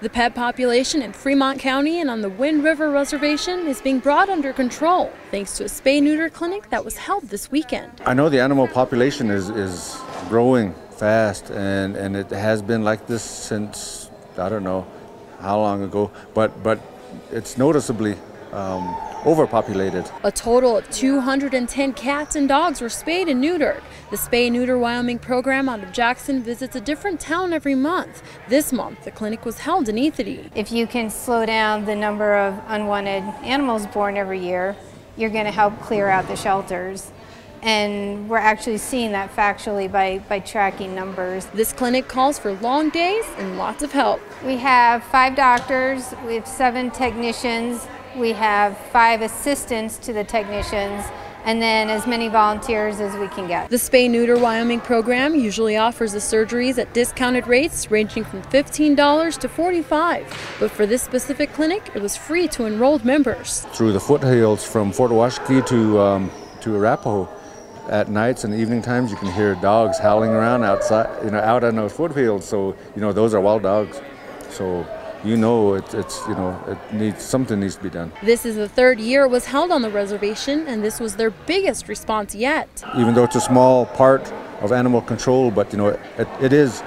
The pet population in Fremont County and on the Wind River Reservation is being brought under control thanks to a spay neuter clinic that was held this weekend. I know the animal population is, is growing fast and, and it has been like this since I don't know how long ago, but, but it's noticeably um, overpopulated. A total of 210 cats and dogs were spayed and neutered. The Spay Neuter Wyoming program out of Jackson visits a different town every month. This month, the clinic was held in Ethete. If you can slow down the number of unwanted animals born every year, you're going to help clear out the shelters. And we're actually seeing that factually by, by tracking numbers. This clinic calls for long days and lots of help. We have five doctors, we have seven technicians, we have five assistants to the technicians, and then as many volunteers as we can get. The Spay Neuter Wyoming program usually offers the surgeries at discounted rates ranging from $15 to $45, but for this specific clinic, it was free to enrolled members. Through the foothills from Fort Washakie to, um, to Arapahoe, at nights and evening times, you can hear dogs howling around outside, you know, out on those foothills. So, you know, those are wild dogs. So you know it, it's you know it needs something needs to be done. This is the third year it was held on the reservation, and this was their biggest response yet. Even though it's a small part of animal control, but you know it, it is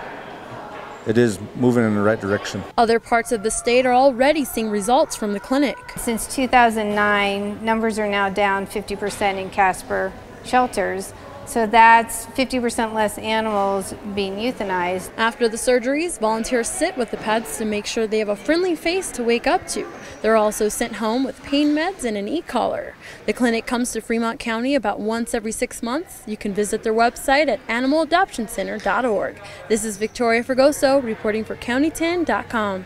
it is moving in the right direction. Other parts of the state are already seeing results from the clinic. Since 2009, numbers are now down 50% in Casper shelters. So that's 50% less animals being euthanized. After the surgeries, volunteers sit with the pets to make sure they have a friendly face to wake up to. They're also sent home with pain meds and an e-collar. The clinic comes to Fremont County about once every six months. You can visit their website at animaladoptioncenter.org. This is Victoria Fregoso reporting for County10.com.